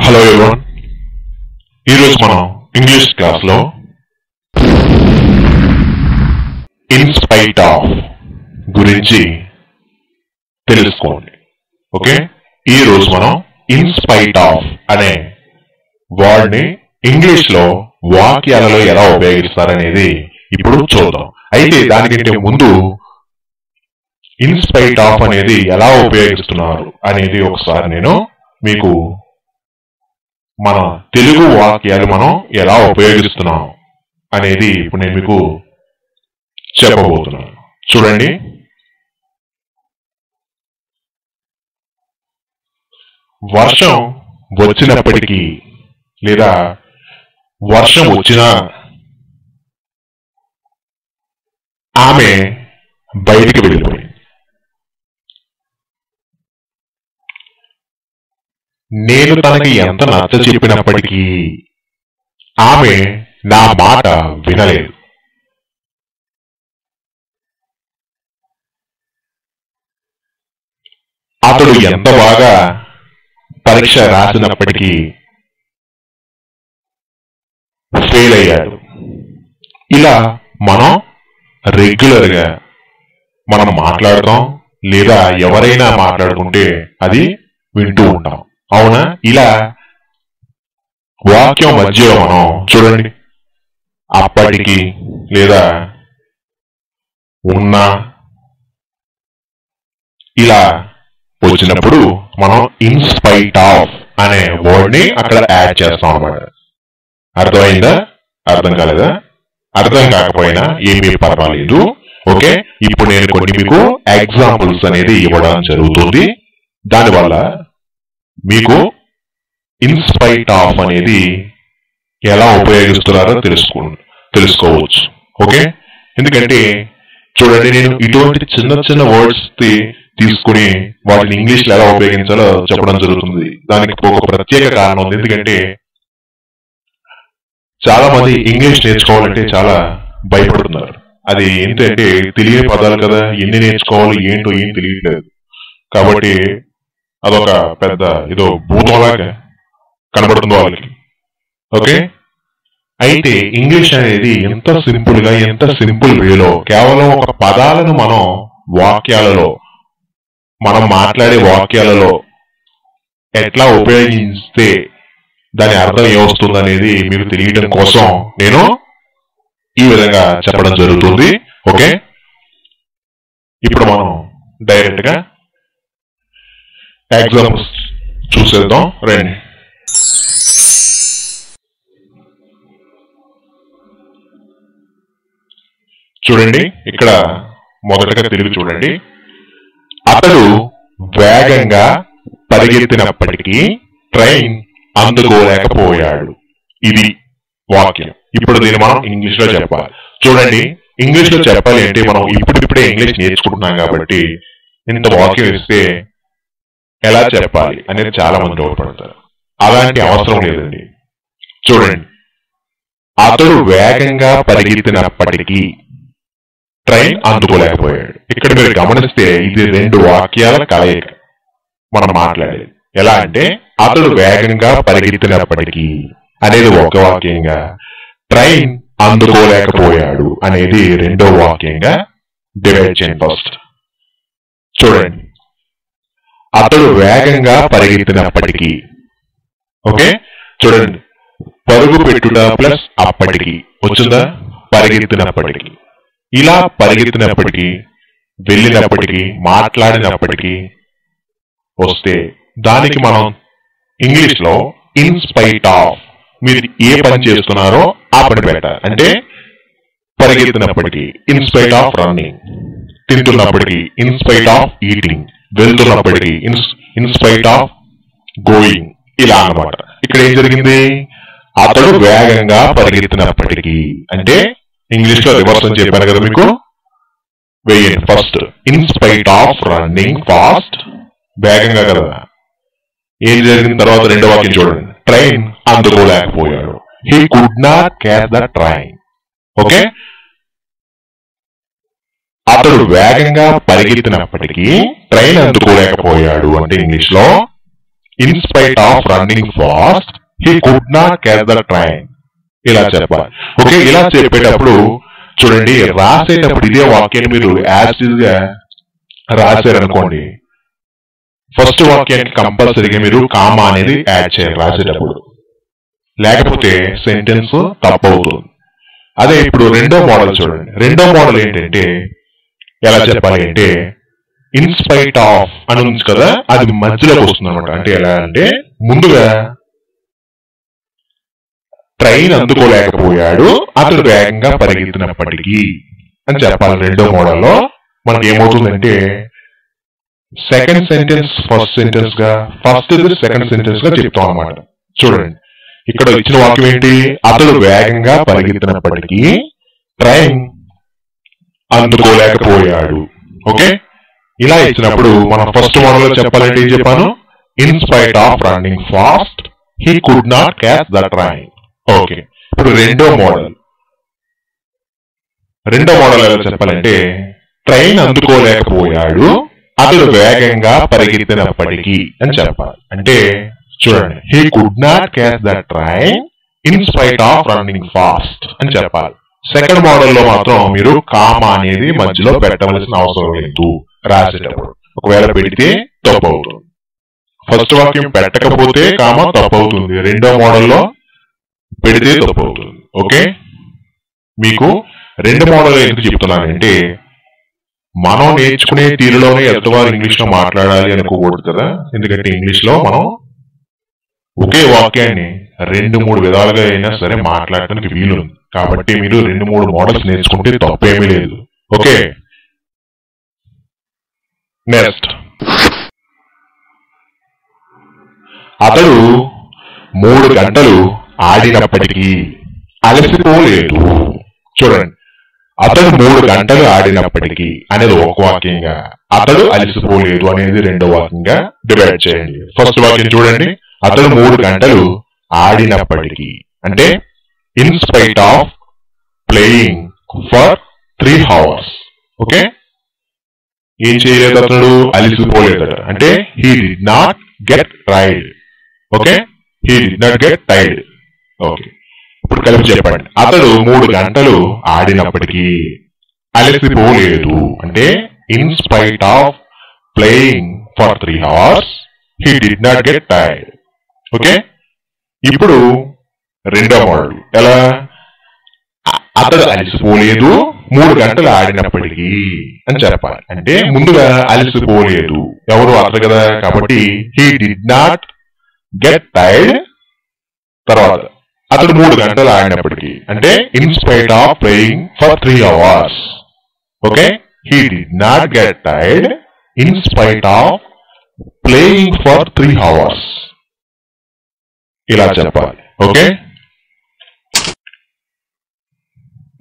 Hello everyone ఈరోజు మనం English క్లాస్లో ఇన్స్పైట్ ఆఫ్ గురించి తెలుసుకోండి ఓకే ఈ రోజు మనం ఇన్స్పైట్ ఆఫ్ అనే వర్డ్ని ఇంగ్లీష్లో వాక్యాలలో ఎలా ఉపయోగిస్తారనేది ఇప్పుడు చూద్దాం. అయితే దానికంటే ముందు ఇన్స్పైట్ ఆఫ్ అనేది ఎలా ఉపయోగిస్తున్నారు అనేది ఒకసారి నేను మీకు మన తెలుగు వాక్యాలు మనం ఎలా ఉపయోగిస్తున్నాం అనేది ఇప్పుడు నేను మీకు చెప్పబోతున్నాను. చూడండి. వర్షం వచ్చినప్పటికీ లేదా వర్షం వచ్చినా ఆమె బయటికి వెళ్ళిపోయింది. నేను తనకి ఎంత నచ్చ చెప్పినప్పటికీ ఆమె నా మాట వినలేదు. అతడు ఎంత బాగా పరీక్ష రాసినప్పటికీ ఫెయిల్ అయ్యాడు. ఇలా మనం రెగ్యులర్గా మనం మాట్లాడతాం లేదా ఎవరైనా మాట్లాడుకుంటే అది వింటూ ఉంటాం. అవునా? ఇలా వాక్యం మధ్యలో మనం చూడండి. అప్పటికి లేదా ఉన్నా ఇలా వచ్చినప్పుడు మనం ఇన్స్పైట్ ఆఫ్ అనే వర్డ్ని అక్కడ యాడ్ చేస్తాం అన్నమాట. అర్థమైందా? అర్థం కాలేదా? అర్థం కాకపోయినా ఏమీ పర్వాలేదు. ఓకే? ఇప్పుడు నేను కొన్ని మీకు ఎగ్జాంపుల్స్ అనేది ఇవ్వడం జరుగుతుంది. దానివల్ల మీకు ఇన్స్పైట్ ఆఫ్ అనేది ఎలా ఉపయోగిస్తున్నారో తెలుసుకో తెలుసుకోవచ్చు. ఓకే ఎందుకంటే చూడండి నేను ఇటువంటి చిన్న చిన్న వర్డ్స్ తీసుకుని వాటిని ఇంగ్లీష్లో ఎలా ఉపయోగించాలో చెప్పడం జరుగుతుంది. దానికి ఒక ప్రత్యేక కారణం ఉంది. ఎందుకంటే చాలా మంది ఇంగ్లీష్ నేర్చుకోవాలంటే చాలా భయపడుతున్నారు. అది ఏంటంటే తెలియని పదాలు కదా ఎన్ని నేర్చుకోవాలి ఏంటో ఏం తెలియట్లేదు. కాబట్టి అదొక పెద్ద ఏదో భూతంలాగా కనబడుతుంది వాళ్ళకి. ఓకే? అయితే ఇంగ్లీష్ అనేది ఎంత సింపుల్గా ఎంత సింపుల్ వేలో కేవలం ఒక పదాలను మనం వాక్యాలలో మనం మాట్లాడే వాక్యాలలో ఎట్లా ఉపయోగిస్తే దాని అర్థం ఏమొస్తుంది అనేది మీకు తెలియడం కోసం నేను ఈ విధంగా చెప్పడం జరుగుతుంది. ఓకే? ఇప్పుడు మనం డైరెక్ట్గా ఎగ్జామ్స్ చూసేద్దాం రండి చూడండి ఇక్కడ మొదటగా తిరిగి చూడండి. అతడు వేగంగా పరిగెత్తినప్పటికీ ట్రైన్ అందుకోలేకపోయాడు. ఇది వాక్యం. ఇప్పుడు దీన్ని మనం ఇంగ్లీష్లో చెప్పాలి. చూడండి ఇంగ్లీష్లో చెప్పాలి అంటే మనం ఇప్పుడిప్పుడే ఇంగ్లీష్ నేర్చుకుంటున్నాం కాబట్టి ఇంత వాక్యం ఇస్తే ఎలా చెప్పాలి అనేది చాలా మంది డౌట్పడతారు అలాంటి అవసరం లేదండి. చూడండి. అతడు వేగంగా పరిగెత్తినప్పటికీ ట్రైన్ అందుకోలేకపోయాడు. ఇక్కడ మీరు గమనిస్తే ఇది రెండు వాక్యాల కలయిక. మనం మాట్లాడేది. ఎలా అంటే అతడు వేగంగా పరిగెత్తినప్పటికీ అనేది ఒక వాక్యంగా ట్రైన్ అందుకోలేకపోయాడు అనేది రెండో వాక్యంగా డివైడ్ చేయండి ఫస్ట్. చూడండి. అతడు వేగంగా పరిగెత్తినప్పటికీ. ఓకే? చూడండి. పరుగు పెట్టుట ప్లస్ అప్పటికి. వచ్చిందా? పరిగెత్తినప్పటికీ. ఇలా పరిగెత్తినప్పటికీ వెళ్ళినప్పటికీ మాట్లాడినప్పటికీ వస్తే దానికి మనం ఇంగ్లీష్లో ఇన్స్పైట్ ఆఫ్ మీరు ఏ పని చేస్తున్నారో ఆ పని పెట్టాలి అంటే పరిగెత్తినప్పటికీ ఇన్స్పైట్ ఆఫ్ రన్నింగ్ తింటున్నప్పటికీ ఇన్స్పైట్ ఆఫ్ ఈటింగ్ వెళ్తున్నప్పటికీ ఇన్స్పైట్ ఆఫ్ గోయింగ్ ఇలా అనమాట ఇక్కడ ఏం జరిగింది? అతడు వేగంగా పరిగెత్తినప్పటికీ అంటే ఇంగ్లీష్లో రివర్స్ అని చెప్పాను కదా మీకు? వేయండి first in spite of running fast వేగంగా కదా. ఏం జరిగిన తర్వాత రెండో వాక్యం చూడండి. Train అందుకోలేకపోయాడు. He could not catch the train okay అతడు వేగంగా పరిగెత్తినప్పటికీ ట్రైన్ అందుకోలేకపోయాడు అంటే ఇంగ్లీష్లో in spite of running fast he could not catch the train ఇలా చెప్పాలి. ఓకే ఇలా చెప్పేటప్పుడు చూడండి రాసేటప్పుడు ఇదే వాక్యాన్ని మీరు యాజ్గా రాశారనుకోండి. ఫస్ట్ వాక్యానికి కంపల్సరీగా మీరు కామా అనేది యాడ్ చేయాలి రాసేటప్పుడు. లేకపోతే సెంటెన్స్ తప్పవుతుంది. అదే ఇప్పుడు రెండో మోడల్ చూడండి. రెండో మోడల్ ఏంటంటే ఎలా చెప్పాలి అంటే ఇన్స్పైట్ ఆఫ్ అని ఉంది కదా అది మధ్యలోకి వస్తుంది అనమాట అంటే ఎలా అంటే ముందుగా ట్రైన్ అందుకోలేకపోయాడు అతడు వేగంగా పరిగెత్తినప్పటికీ అని చెప్పాలి రెండో మోడల్లో. మనకి ఏమవుతుందంటే సెకండ్ సెంటెన్స్ ఫస్ట్ సెంటెన్స్గా ఫస్ట్ సెకండ్ సెంటెన్స్గా చెప్తాం అనమాట చూడండి. ఇక్కడ ఇచ్చిన వాక్యం ఏంటి? అతడు వేగంగా పరిగెత్తినప్పటికీ ట్రైన్ అందుకోలేకపోయాడు. ఓకే? ఇలా ఇచ్చినప్పుడు మనం ఫస్ట్ మోడల్లో చెప్పాలంటే ఏం చెప్పాను? In spite of running fast he could not catch the train okay. ఇప్పుడు రెండో మోడల్ రెండో మోడల్ ఎలా చెప్పాలంటే ట్రైన్ అందుకోలేకపోయాడు అతడు వేగంగా పరిగెత్తినప్పటికీ అని చెప్పాలి. అంటే చూడండి he could not catch the train in spite of running fast అని చెప్పాలి. సెకండ్ మోడల్లో మాత్రం మీరు కామ అనేది మధ్యలో పెట్టవలసిన అవసరం లేదు రాసేటప్పుడు. ఒకవేళ పెడితే తప్పు అవుతుంది. ఫస్ట్ వాక్యం పెట్టకపోతే కామ తప్పు అవుతుంది. రెండో మోడల్లో పెడితే తప్పు అవుతుంది. ఓకే? మీకు రెండు మోడల్ ఎందుకు చెప్తున్నానంటే మనం నేర్చుకునే తీరులోనే ఎదుటివారు ఇంగ్లీష్లో మాట్లాడాలి అనుకోకూడదు కదా? ఎందుకంటే ఇంగ్లీష్లో మనం ఒకే వాక్యాన్ని రెండు మూడు విధాలుగా అయినా సరే మాట్లాడటానికి వీలుంది. కాబట్టి మీరు రెండు మూడు మోడల్స్ నేర్చుకుంటే తప్పేమీ లేదు. ఓకే? నెక్స్ట్. అతడు మూడు గంటలు ఆడినప్పటికీ అలసిపోలేదు. చూడండి. అతడు మూడు గంటలు ఆడినప్పటికీ అనేది ఒక వాక్యంగా అతడు అలసిపోలేదు అనేది రెండో వాక్యంగా డివైడ్ చేయండి. ఫస్ట్ వాక్యం చూడండి. అతడు మూడు గంటలు ఆడినప్పటికీ. అంటే in spite of playing for three hours okay ఏం చేయలేదు అతడు? అలిసిపోలేదు అంటే he did not get tired okay he did not get tired okay ఇప్పుడు కలిపి చెప్పండి. అతడు మూడు గంటలు ఆడినప్పటికీ అలసిపోలేదు. అంటే in spite of playing for three hours he did not get tired okay? ఇప్పుడు రెండో మోడల్. ఎలా? అతడు అలసిపోలేదు మూడు గంటలు ఆడినప్పటికీ అని చెప్పాలి. అంటే ముందుగా అలసిపోలేదు. ఎవరు అతడు కదా? కాబట్టి he did not get tired తర్వాత అతడు మూడు గంటలు ఆడినప్పటికీ అంటే in spite of playing for three hours okay? He did not get tired in spite of playing for three hours ఇలా చెప్పాలి. ఓకే?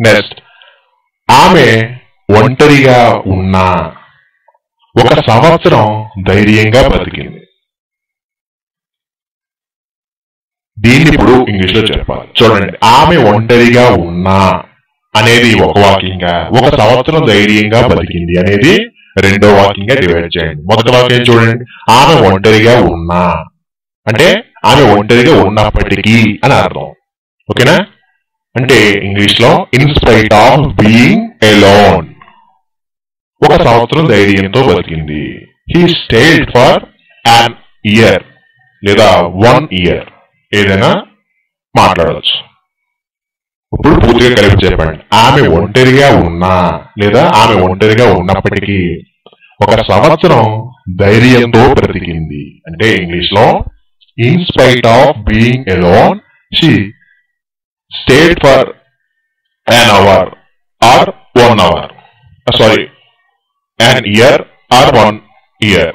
నెక్స్ట్ ఆమె ఒంటరిగా ఉన్నా ఒక సంవత్సరం ధైర్యంగా బతికింది. దీన్ని ఇప్పుడు ఇంగ్లీష్లో చెప్పాలి. చూడండి ఆమె ఒంటరిగా ఉన్నా అనేది ఒక వాక్యంగా ఒక సంవత్సరం ధైర్యంగా బతికింది అనేది రెండో వాక్యంగా డివైడ్ చేయండి. మొదటి వాక్యం చూడండి ఆమె ఒంటరిగా ఉన్నా. అంటే ఆమె ఒంటరిగా ఉన్నప్పటికీ అని అర్థం. ఓకేనా? అంటే ఇంగ్లీష్లో ఇన్స్పైట్ ఆఫ్ బీయింగ్ ఎలోన్ ఒక సంవత్సరం ధైర్యంతో బతికింది. He stayed for an year లేదా వన్ ఇయర్ ఏదైనా మాట్లాడవచ్చు ఇప్పుడు పూర్తిగా కలిపి చెప్పండి. ఆమె ఒంటరిగా ఉన్నా లేదా ఆమె ఒంటరిగా ఉన్నప్పటికీ ఒక సంవత్సరం ధైర్యంతో బ్రతికింది. అంటే ఇంగ్లీష్లో In spite of being alone, she stayed for an hour or one hour. Uh, sorry, an year or one year.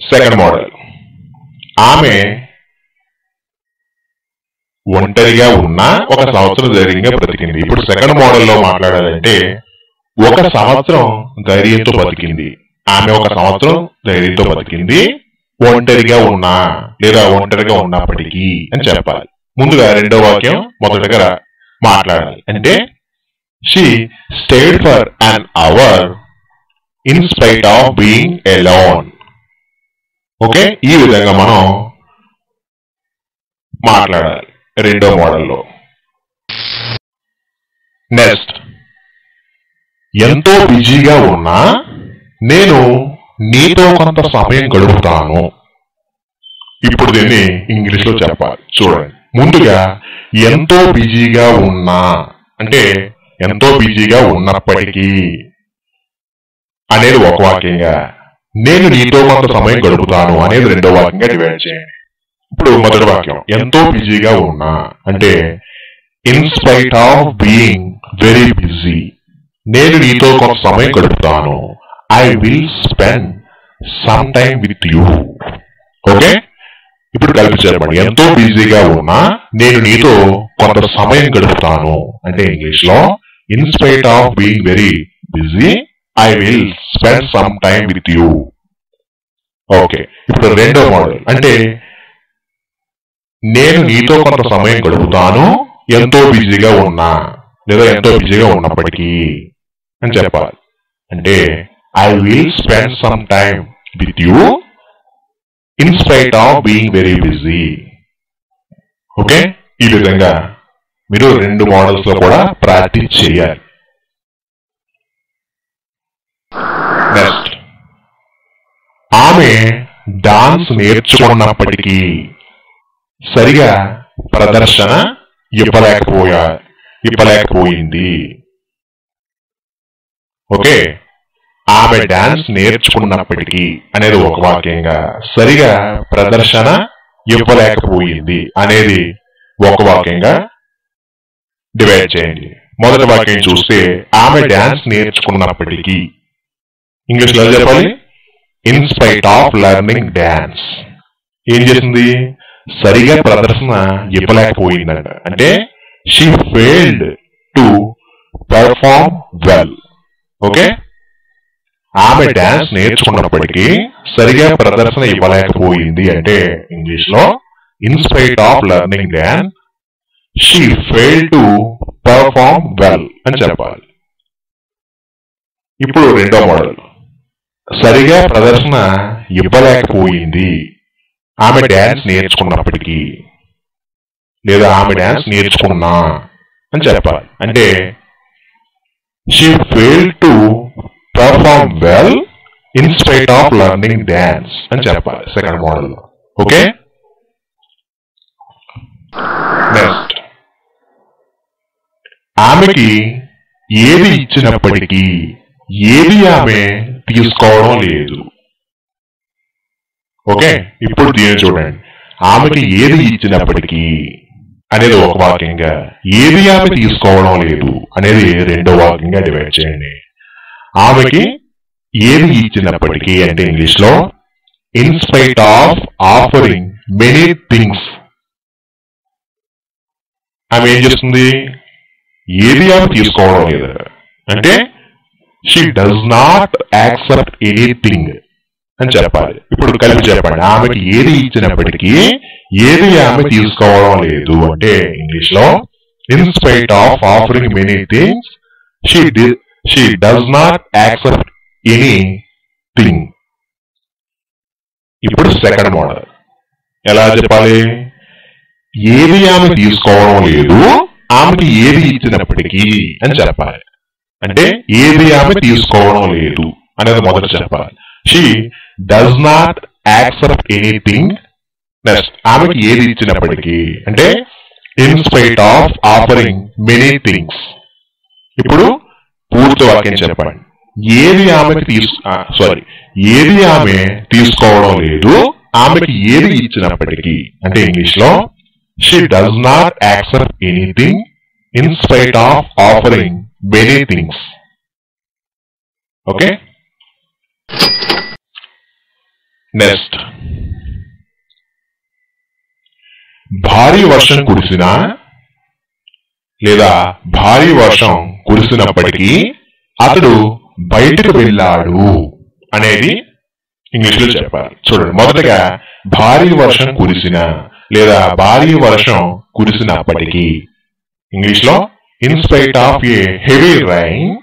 Second model ఆమె ఒంటరిగా ఉన్న ఒక సంవత్సరం ధైర్యంగా బ్రతికింది ఇప్పుడు సెకండ్ మోడల్లో మాట్లాడాలంటే ఒక సంవత్సరం ధైర్యంతో బతికింది ఆమె ఒక సంవత్సరం ధైర్యంతో బతికింది. ఒంటరిగా ఉన్నా లేదా ఒంటరిగా ఉన్నప్పటికీ అని చెప్పాలి. ముందుగా రెండో వాక్యం మొదటగా మాట్లాడాలి. అంటే she stayed for an hour in spite of being alone okay ఈ విధంగా మనం మాట్లాడాలి రెండో మోడల్లో. నెక్స్ట్ ఎంతో బిజీగా ఉన్నా నేను నీతో కొంత సమయం గడుపుతాను. ఇప్పుడు దీన్ని ఇంగ్లీష్లో చెప్పాలి. చూడండి. ముందుగా ఎంతో బిజీగా ఉన్నా. అంటే ఎంతో బిజీగా ఉన్నప్పటికీ అనేది ఒక వాక్యంగా. నేను నీతో కొంత సమయం గడుపుతాను అనేది రెండో వాక్యంగా డివైడ్ చేయండి. ఇప్పుడు మొదటి వాక్యం. ఎంతో బిజీగా ఉన్నా. అంటే in spite of being very busy నేను నీతో కొంత సమయం గడుపుతాను. I will spend some time with you okay ఇప్పుడు కలిపి చెప్పండి ఎంతో బిజీగా ఉన్నా నేను నీతో కొంత సమయం గడుపుతాను. అంటే ఇంగ్లీష్లో in spite of being very busy I will spend some time with you okay ఇప్పుడు రెండో మోడల్ అంటే నేను నీతో కొంత సమయం గడుపుతాను ఎంతో బిజీగా ఉన్నా లేదా ఎంతో బిజీగా ఉన్నప్పటికీ అని చెప్పాలి. అంటే I will spend some time with you in spite of being very busy okay ఈ విధంగా మీరు రెండు మోడల్స్లో కూడా ప్రాక్టీస్ చేయాలి. నెక్స్ట్ ఆమె డాన్స్ నేర్చుకున్నప్పటికీ సరిగా ప్రదర్శన ఇవ్వలేకపోయా ఇవ్వలేకపోయింది. ఓకే ఆమె డాన్స్ నేర్చుకున్నప్పటికీ అనేది ఒక వాక్యంగా సరిగా ప్రదర్శన ఇవ్వలేకపోయింది అనేది ఒక వాక్యంగా డివైడ్ చేయండి. మొదటి వాక్యం చూస్తే ఆమె డాన్స్ నేర్చుకున్నప్పటికీ. ఇంగ్లీష్లో చెప్పాలి? ఇన్స్పైట్ ఆఫ్ లెర్నింగ్ డాన్స్ ఏం చేసింది? సరిగా ప్రదర్శన ఇవ్వలేకపోయిందంట. అంటే she failed to perform well okay ఆమె డాన్స్ నేర్చుకున్నప్పటికీ సరిగా ప్రదర్శన ఇవ్వలేకపోయింది అంటే ఇంగ్లీష్లో in spite of learning dance she fail to perform well అని చెప్పాలి. ఇప్పుడు రెండో మోడల్ సరిగా ప్రదర్శన ఇవ్వలేకపోయింది. ఆమె డాన్స్ నేర్చుకున్నప్పటికీ. లేదా ఆమె డాన్స్ నేర్చుకున్నా అని చెప్పాలి. అంటే she fail in spite of learning dance అని చెప్పాలి సెకండ్ మోడల్ ఓకే నెక్స్ట్ ఆమెకి ఏది ఇచ్చినప్పటికీ ఏది ఆమె తీసుకోవడం లేదు. ఓకే ఇప్పుడు దీన్ని చూడండి. ఆమెకి ఏది ఇచ్చినప్పటికీ అనేది ఒక వాక్యంగా ఏది ఆమె తీసుకోవడం లేదు అనేది రెండో వాక్యంగా డివైడ్ చేయండి. ఆమెకి ఏది ఇచ్చినప్పటికీ అంటే ఇంగ్లీష్లో in spite of offering many things ఆమె ఏం చేస్తుంది? ఏది ఆమె తీసుకోవడం లేదు. అంటే she does not accept anything అని చెప్పాలి. ఇప్పుడు కలిపి చెప్పండి. ఆమెకి ఏది ఇచ్చినప్పటికీ ఏది ఆమె తీసుకోవడం లేదు అంటే ఇంగ్లీష్లో in spite of offering many things she she does not accept anything ఇప్పుడు సెకండ్ మోడల్ ఎలా చెప్పాలి? ఏది ఆమె తీసుకోవడం లేదు ఆమెకి ఏది ఇచ్చినప్పటికీ అని చెప్పాలి. అంటే ఏది ఆమె తీసుకోవడం లేదు అనేది మొదట చెప్పాలి. She does not accept anything next ఆమెకి ఏది ఇచ్చినప్పటికీ అంటే in spite of offering many things ఇప్పుడు పూర్తి వాక్యం చెప్పండి. ఏది ఆమెకి తీసు సారీ ఏది ఆమె తీసుకోవడం లేదు ఆమెకి ఏది ఇచ్చినప్పటికీ. అంటే ఇంగ్లీష్లో she does not accept anything in spite of offering many things okay next భారీ వర్షం కురిసినా లేదా భారీ వర్షం కురిసినప్పటికీ అతడు బయటకు వెళ్ళాడు అనేది ఇంగ్లీష్లో చెప్పాలి. చూడండి మొదటగా భారీ వర్షం కురిసిన లేదా భారీ వర్షం కురిసినప్పటికీ ఇంగ్లీష్లో in spite of a heavy rain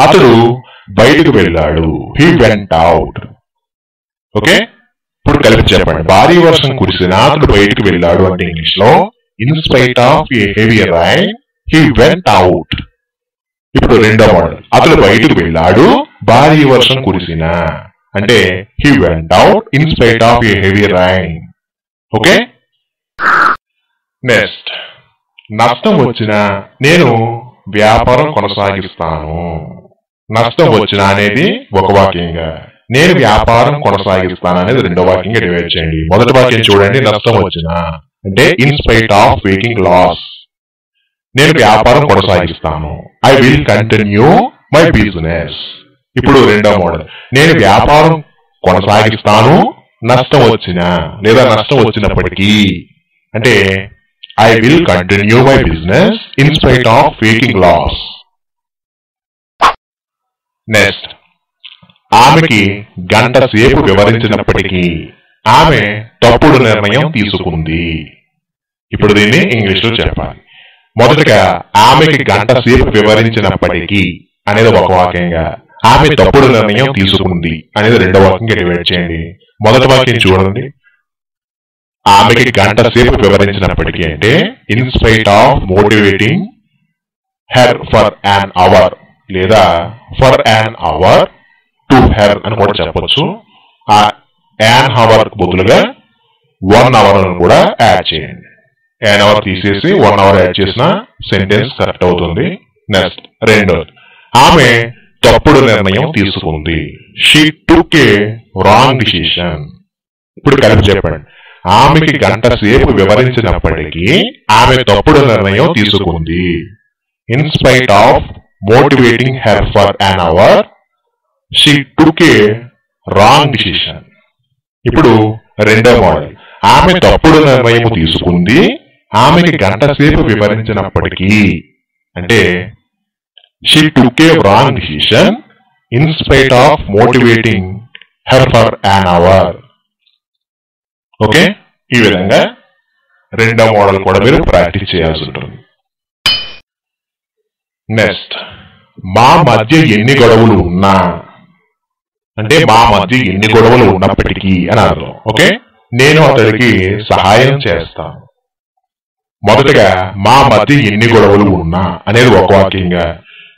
అతడు బయటకు వెళ్ళాడు. He went out okay? ఇప్పుడు కలిపి చెప్పండి. భారీ వర్షం కురిసిన అతడు బయటకు వెళ్ళాడు అంటే ఇంగ్లీష్లో in spite of a heavy rain he went out ఇప్పుడు రెండో మోడల్. అతడు బయటకు వెళ్ళాడు భారీ వర్షం కురిసిన. అంటే he went out in spite of a heavy rain okay next నష్టం వచ్చిన నేను వ్యాపారం కొనసాగిస్తాను. నష్టం వచ్చిన అనేది ఒక వాక్యంగా. నేను వ్యాపారం కొనసాగిస్తాను అనేది రెండో వాక్యంగా డివైడ్ చేయండి. మొదటి వాక్యం చూడండి నష్టం వచ్చిన. అంటే in spite of facing loss నేను వ్యాపారం కొనసాగిస్తాను. I will continue my business ఇప్పుడు రెండో మోడల్. నేను వ్యాపారం కొనసాగిస్తాను. నష్టం వచ్చిన లేదా నష్టం వచ్చినప్పటికీ. అంటే I will continue my business in spite of facing loss next ఆమెకి గంట సేపు వివరించినప్పటికీ ఆమె తప్పుడు నిర్ణయం తీసుకుంది. ఇప్పుడు దీన్ని ఇంగ్లీష్లో చెప్పాలి. మొదటగా ఆమెకి గంట సేపు వివరించినప్పటికీ అనేది ఒక వాక్యంగా ఆమె తప్పుడు నిర్ణయం తీసుకుంది అనేది రెండో వాక్యంగా డివైడ్ చేయండి. మొదటి వాక్యం చూడండి. ఆమెకి గంట సేపు వివరించినప్పటికీ అంటే in spite of motivating her for an hour లేదా for an hour to her అని కూడా చెప్పొచ్చు. ఆ యాన్ అవర్ బదులుగా వన్ అవర్ అని కూడా యాడ్ చేయండి. యాన్ అవర్ తీసేసి వన్ అవర్ యాడ్ చేసిన సెంటెన్స్ కరెక్ట్ అవుతుంది. నెక్స్ట్ రెండోది ఆమె తప్పుడు నిర్ణయం తీసుకుంది. She took a wrong decision ఇప్పుడు కలిపి చెప్పండి. ఆమెకి గంట సేపు వివరించినప్పటికీ ఆమె తప్పుడు నిర్ణయం తీసుకుంది. In spite of motivating her for an hour she took a wrong decision ఇప్పుడు రెండో మోడల్ ఆమె తప్పుడు నిర్ణయం తీసుకుంది. ఆమెకి గంట సేపు వివరించినప్పటికీ అంటే she took a wrong decision in spite of motivating her for an hour okay ఈ విధంగా రెండో మోడల్ కూడా మీరు ప్రాక్టీస్ చేయాల్సి ఉంటుంది. నెక్స్ట్ మా మధ్య ఎన్ని గొడవలు ఉన్నా అంటే మా మధ్య ఎన్ని గొడవలు ఉన్నప్పటికీ అని అర్థం. ఓకే నేను అతడికి సహాయం చేస్తాను. మొదటగా మా మధ్య ఎన్ని గొడవలు ఉన్నా అనేది ఒక వాక్యంగా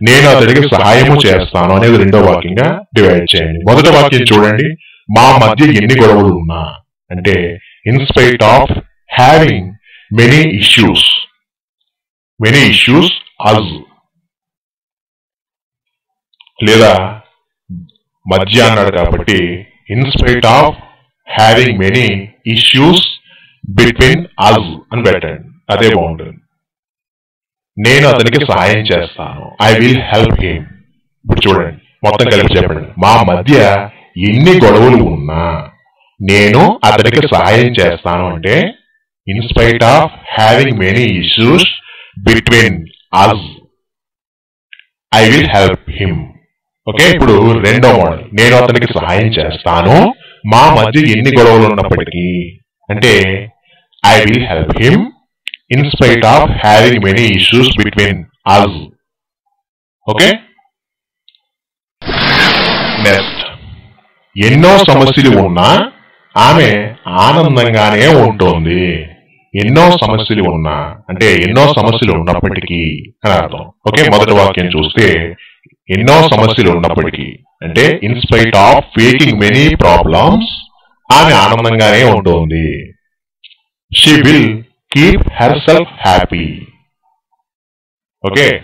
నేను అతడికి సహాయము చేస్తాను అనేది రెండో వాక్యంగా డివైడ్ చేయండి. మొదటి వాక్యం చూడండి. మా మధ్య ఎన్ని గొడవలు ఉన్నా అంటే in spite of having many issues many issues us లేదా మధ్య అన్నాడు కాబట్టి in spite of having many issues between us అని పెట్టండి. అదే బాగుంటుంది. నేను అతనికి సహాయం చేస్తాను. ఐ విల్ హెల్ప్ హిమ్ ఇప్పుడు చూడండి. మొత్తం కలిపి చెప్పండి. మా మధ్య ఎన్ని గొడవలు ఉన్నా నేను అతనికి సహాయం చేస్తాను అంటే in spite of having many issues between us I will help him okay ఇప్పుడు రెండో మోడల్ నేను అతనికి సహాయం చేస్తాను. మా మధ్య ఎన్ని గొడవలు ఉన్నప్పటికీ అంటే I will help him in spite of having many issues between us okay next ఎన్నో సమస్యలు ఉన్నా ఆమె ఆనందంగానే ఉంటుంది. ఎన్నో సమస్యలు ఉన్నా అంటే ఎన్నో సమస్యలు ఉన్నప్పటికీ అని అర్థం. ఓకే మొదటి వాక్యం చూస్తే ఎన్నో సమస్యలు ఉన్నప్పటికీ అంటే in spite of facing many problems ఆమె ఆనందంగానే ఉంటుంది. She will keep herself happy okay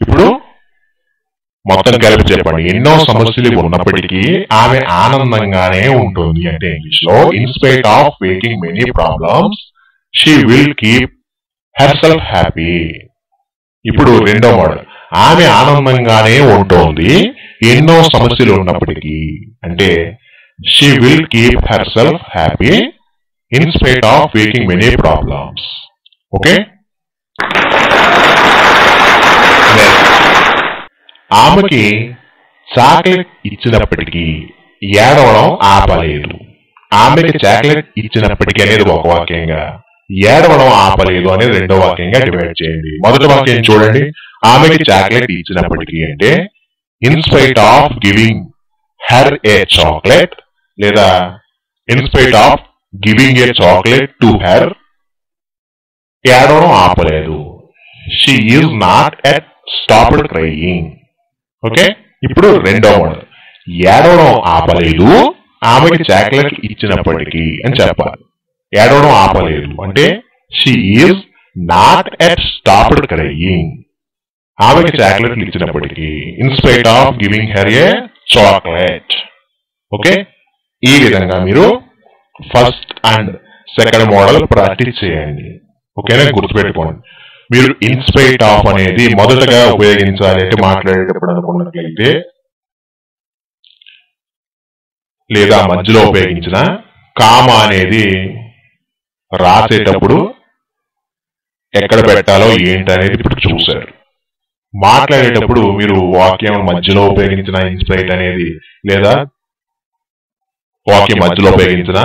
ఇప్పుడు మొత్తం కలిపి చెప్పండి. ఎన్నో సమస్యలు ఉన్నప్పటికీ ఆమె ఆనందంగానే ఉంటుంది. అంటే ఇంగ్లీష్లో in spite of facing many problems she will keep herself happy ఇప్పుడు రెండో మోడల్. ఆమె ఆనందంగానే ఉంటుంది. ఎన్నో సమస్యలు ఉన్నప్పటికీ. అంటే she will keep herself happy in spite of facing many problems okay ఆమెకి చాక్లెట్ ఇచ్చినప్పటికీ ఏడవడం ఆపలేదు. ఆమెకి చాక్లెట్ ఇచ్చినప్పటికీ అనేది ఒక వాక్యంగా ఏడవడం ఆపలేదు అనేది రెండో వాక్యంగా డివైడ్ చేయండి. మొదటి వాక్యం చూడండి. ఆమెకి చాక్లెట్ ఇచ్చినప్పటికీ అంటే in spite of giving her a chocolate లేదా in spite of giving a chocolate to her ఏడవడం ఆపలేదు. She is not at stopped crying okay ఇప్పుడు రెండో మోడల్ ఏడవడం ఆపలేదు. ఆమెకి చాక్లెట్ ఇచ్చినప్పటికీ అని చెప్పాలి. ఏడవడం ఆపలేదు. అంటే she is not at stopped crying ఆమెకి చాక్లెట్లు ఇచ్చినప్పటికీ in spite of giving her a chocolate okay ఈ విధంగా మీరు first and second model practice చేయండి. ఓకేనా గుర్తుపెట్టుకోండి. మీరు ఇన్స్పైట్ ఆఫ్ అనేది మొదటగా ఉపయోగించాలి అంటే మాట్లాడేటప్పుడు అనుకున్నట్లయితే లేదా మధ్యలో ఉపయోగించిన కామ అనేది రాసేటప్పుడు ఎక్కడ పెట్టాలో ఏంటి అనేది ఇప్పుడు చూశారు. మాట్లాడేటప్పుడు మీరు వాక్యం మధ్యలో ఉపయోగించిన ఇన్స్పైట్ అనేది లేదా వాక్యం మధ్యలో ఉపయోగించిన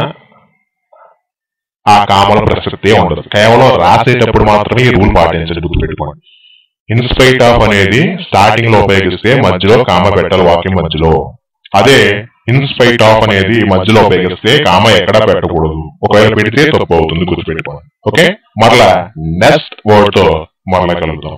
ఆ కామల ప్రసక్తే ఉండదు. కేవలం రాసేటప్పుడు మాత్రమే ఈ రూల్ పాటించండి గుర్తుపెట్టుకోండి. ఇన్స్పైట్ ఆఫ్ అనేది స్టార్టింగ్లో ఉపయోగిస్తే మధ్యలో కామ పెట్టాలి వాక్యం మధ్యలో. అదే ఇన్స్పైట్ ఆఫ్ అనేది మధ్యలో ఉపయోగిస్తే కామ ఎక్కడా పెట్టకూడదు. ఒకవేళ పెడితే తప్పు అవుతుంది గుర్తుపెట్టుకోండి. ఓకే? మరలా నెక్స్ట్ వర్డ్తో మరలా కలుగుతాం